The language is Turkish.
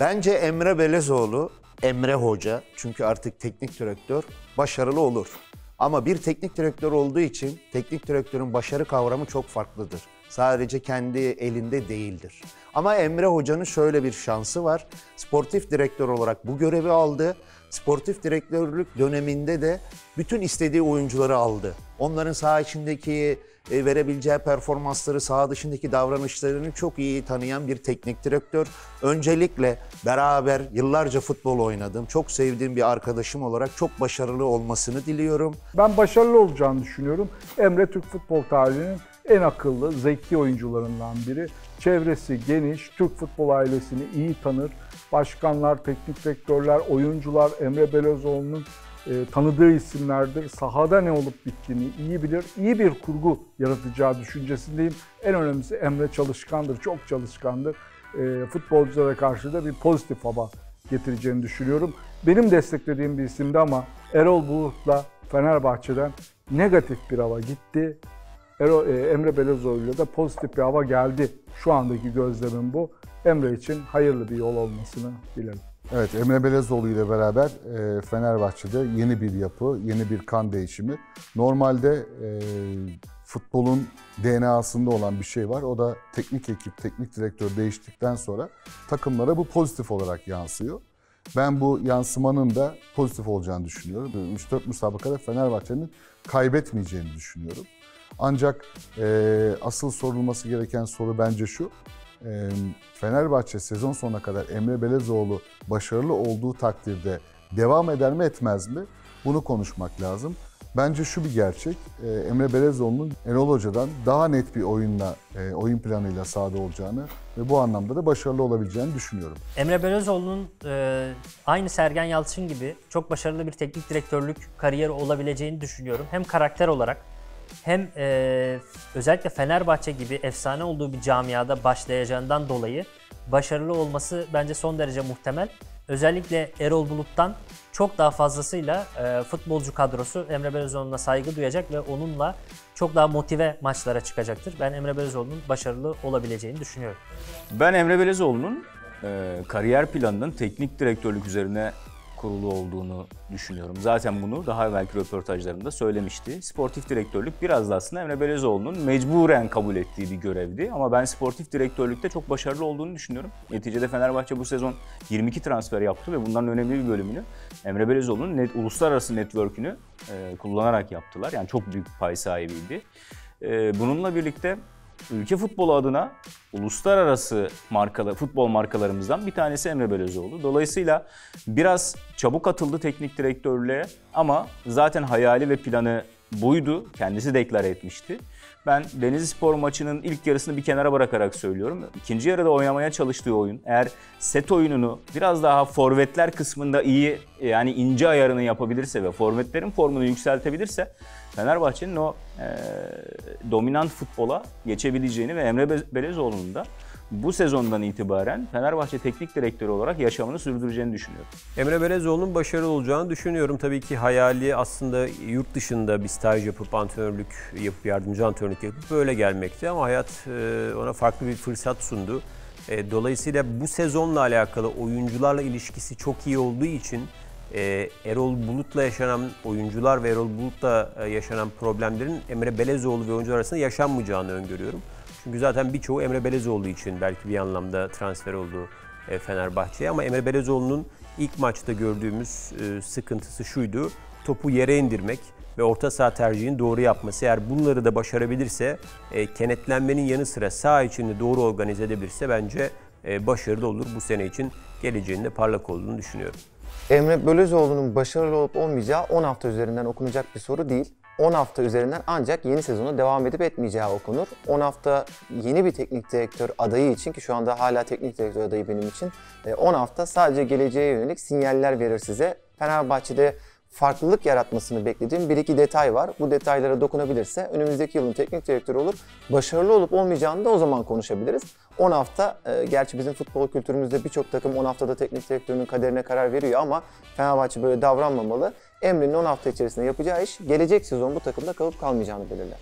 Bence Emre Belezoğlu, Emre Hoca çünkü artık teknik direktör başarılı olur. Ama bir teknik direktör olduğu için teknik direktörün başarı kavramı çok farklıdır. Sadece kendi elinde değildir. Ama Emre Hoca'nın şöyle bir şansı var. Sportif direktör olarak bu görevi aldı. Sportif direktörlük döneminde de bütün istediği oyuncuları aldı. Onların saha içindeki verebileceği performansları, saha dışındaki davranışlarını çok iyi tanıyan bir teknik direktör. Öncelikle beraber yıllarca futbol oynadım. Çok sevdiğim bir arkadaşım olarak çok başarılı olmasını diliyorum. Ben başarılı olacağını düşünüyorum. Emre Türk futbol tarihinin en akıllı, zeki oyuncularından biri. Çevresi geniş, Türk futbol ailesini iyi tanır. Başkanlar, teknik direktörler, oyuncular Emre Belözoğlu'nun e, tanıdığı isimlerdir. Sahada ne olup bittiğini iyi bilir. İyi bir kurgu yaratacağı düşüncesindeyim. En önemlisi Emre çalışkandır, çok çalışkandır. E, futbolculara karşı da bir pozitif hava getireceğini düşünüyorum. Benim desteklediğim bir isimdi ama Erol Bulut'la Fenerbahçe'den negatif bir hava gitti. Ero, e, Emre Belözoğlu'yla da pozitif bir hava geldi. Şu andaki gözlemim bu. Emre için hayırlı bir yol olmasını dilerim. Evet Emre Belezoğlu ile beraber e, Fenerbahçe'de yeni bir yapı, yeni bir kan değişimi. Normalde e, futbolun DNA'sında olan bir şey var. O da teknik ekip, teknik direktör değiştikten sonra takımlara bu pozitif olarak yansıyor. Ben bu yansımanın da pozitif olacağını düşünüyorum. 3-4 müsabakada Fenerbahçe'nin kaybetmeyeceğini düşünüyorum. Ancak e, asıl sorulması gereken soru bence şu. Fenerbahçe sezon sonuna kadar Emre Belezoğlu başarılı olduğu takdirde devam eder mi etmez mi? Bunu konuşmak lazım. Bence şu bir gerçek, e, Emre Belezoğlu'nun Erol Hoca'dan daha net bir oyunla, e, oyun planıyla sahada olacağını ve bu anlamda da başarılı olabileceğini düşünüyorum. Emre Belözoğlu'nun e, aynı Sergen Yalçın gibi çok başarılı bir teknik direktörlük kariyeri olabileceğini düşünüyorum. Hem karakter olarak hem e, özellikle Fenerbahçe gibi efsane olduğu bir camiada başlayacağından dolayı başarılı olması bence son derece muhtemel. Özellikle Erol Bulut'tan çok daha fazlasıyla e, futbolcu kadrosu Emre Belözoğlu'na saygı duyacak ve onunla çok daha motive maçlara çıkacaktır. Ben Emre Belözoğlu'nun başarılı olabileceğini düşünüyorum. Ben Emre Belezoğlu'nun e, kariyer planının teknik direktörlük üzerine kurulu olduğunu düşünüyorum. Zaten bunu daha evvelki röportajlarında söylemişti. Sportif direktörlük biraz da aslında Emre Belezoğlu'nun mecburen kabul ettiği bir görevdi. Ama ben sportif direktörlükte çok başarılı olduğunu düşünüyorum. Neticede Fenerbahçe bu sezon 22 transfer yaptı ve bunların önemli bir bölümünü Emre Belezoğlu'nun net, uluslararası network'ünü e, kullanarak yaptılar. Yani çok büyük pay sahibiydi. E, bununla birlikte ülke futbolu adına uluslararası markalı futbol markalarımızdan bir tanesi Emre Belözoğlu. Dolayısıyla biraz çabuk atıldı teknik direktörlüğe ama zaten hayali ve planı buydu. Kendisi deklare etmişti. Ben Denizli Spor maçının ilk yarısını bir kenara bırakarak söylüyorum. İkinci yarıda oynamaya çalıştığı oyun eğer set oyununu biraz daha forvetler kısmında iyi yani ince ayarını yapabilirse ve forvetlerin formunu yükseltebilirse Fenerbahçe'nin o e, dominant futbola geçebileceğini ve Emre Belezoğlu'nun da bu sezondan itibaren Fenerbahçe teknik direktörü olarak yaşamını sürdüreceğini düşünüyorum. Emre Belezoğlu'nun başarılı olacağını düşünüyorum. Tabii ki hayali aslında yurt dışında bir staj yapıp antrenörlük yapıp yardımcı antrenörlük yapıp böyle gelmekti ama hayat e, ona farklı bir fırsat sundu. E, dolayısıyla bu sezonla alakalı oyuncularla ilişkisi çok iyi olduğu için e, Erol Bulut'la yaşanan oyuncular ve Erol Bulut'la yaşanan problemlerin Emre Belezoğlu ve oyuncular arasında yaşanmayacağını öngörüyorum. Çünkü zaten birçoğu Emre Belezoğlu için belki bir anlamda transfer oldu e, Fenerbahçe'ye. Ama Emre Belezoğlu'nun ilk maçta gördüğümüz e, sıkıntısı şuydu. Topu yere indirmek ve orta saha tercihini doğru yapması. Eğer bunları da başarabilirse, e, kenetlenmenin yanı sıra sağ içinde doğru organize edebilirse bence başarılı olur. Bu sene için geleceğinde parlak olduğunu düşünüyorum. Emre Belözoğlu'nun başarılı olup olmayacağı 10 hafta üzerinden okunacak bir soru değil. 10 hafta üzerinden ancak yeni sezonu devam edip etmeyeceği okunur. 10 hafta yeni bir teknik direktör adayı için ki şu anda hala teknik direktör adayı benim için 10 e, hafta sadece geleceğe yönelik sinyaller verir size. Fenerbahçe'de farklılık yaratmasını beklediğim bir iki detay var. Bu detaylara dokunabilirse önümüzdeki yılın teknik direktörü olur. Başarılı olup olmayacağını da o zaman konuşabiliriz. 10 hafta, e, gerçi bizim futbol kültürümüzde birçok takım 10 haftada teknik direktörünün kaderine karar veriyor ama Fenerbahçe böyle davranmamalı. Emre'nin 10 hafta içerisinde yapacağı iş gelecek sezon bu takımda kalıp kalmayacağını belirler.